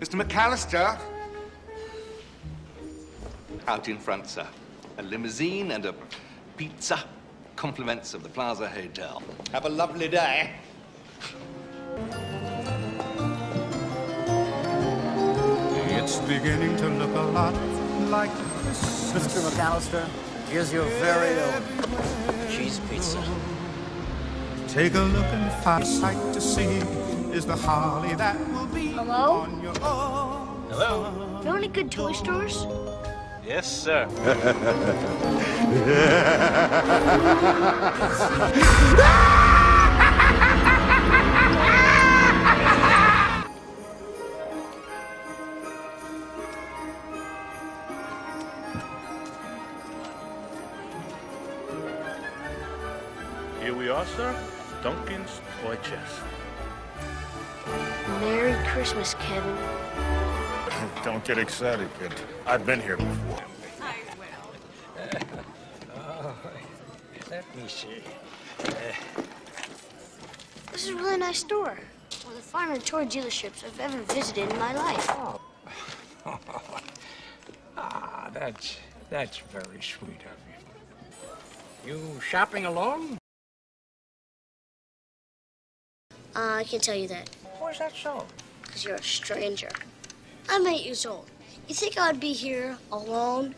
Mr. McCallister? Out in front, sir. A limousine and a pizza. Compliments of the Plaza Hotel. Have a lovely day. It's beginning to look a lot like Christmas. Mr. McCallister, here's your very own cheese pizza. Take a look and find a sight to see is the holly that will be Hello? on your own. Hello? Know any good toy stores? Yes, sir. Here we are, sir. Duncan's Toy Chest. Merry Christmas, Kevin. Don't get excited, kid. I've been here before. I will. oh, let me see. This is a really nice store. One of the finer toy dealerships I've ever visited in my life. Ah, that's that's very sweet of you. You shopping alone? Uh, I can tell you that, Why is that so? because you're a stranger. I'm eight years old. You think I'd be here alone?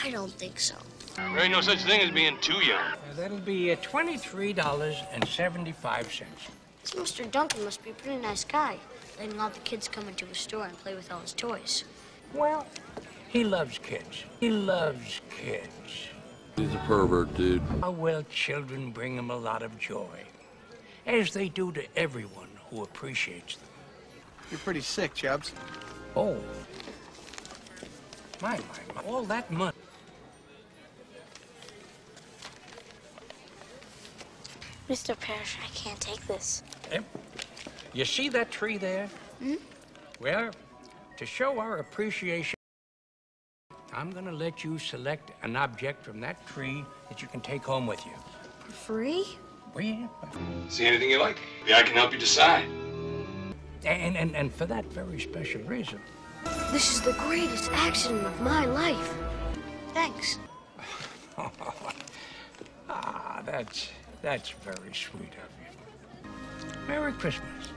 I don't think so. There ain't no such thing as being too young. Uh, that'll be uh, twenty-three dollars and seventy-five cents. This Mr. Duncan must be a pretty nice guy, letting all the kids come into his store and play with all his toys. Well, he loves kids. He loves kids. He's a pervert, dude. How well children bring him a lot of joy, as they do to everyone who appreciates them. You're pretty sick, Chubbs. Oh, my, my, my, all that money. Mr. Parrish, I can't take this. Eh? You see that tree there? Hmm? Well, to show our appreciation, I'm gonna let you select an object from that tree that you can take home with you. For free? Well, See anything you like? Maybe I can help you decide. and, and, and for that very special reason. This is the greatest accident of my life. Thanks. Ah, that's, that's very sweet of you. Merry Christmas.